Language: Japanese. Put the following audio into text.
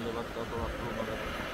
اللي بدها تروح وما بدها